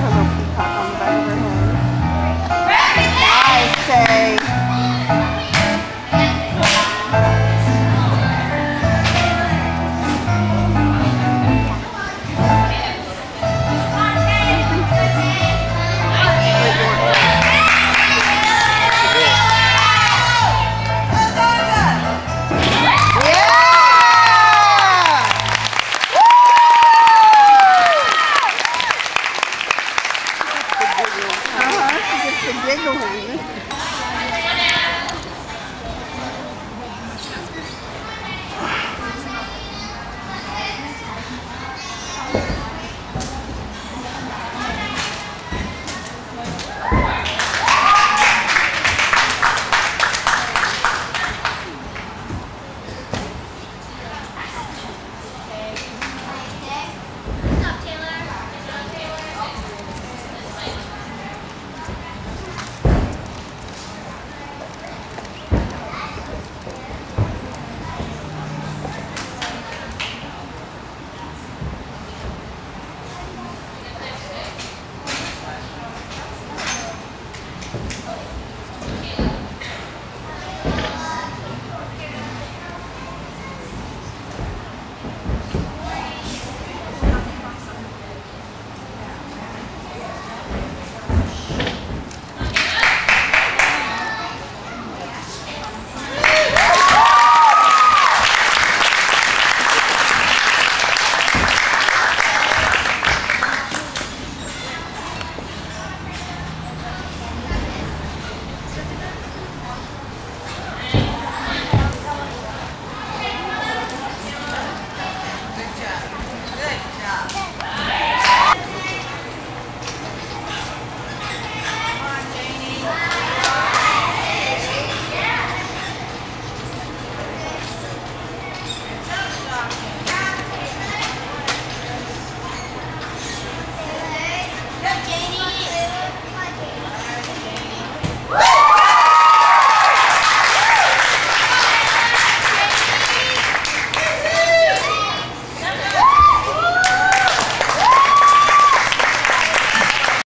hello. 你别弄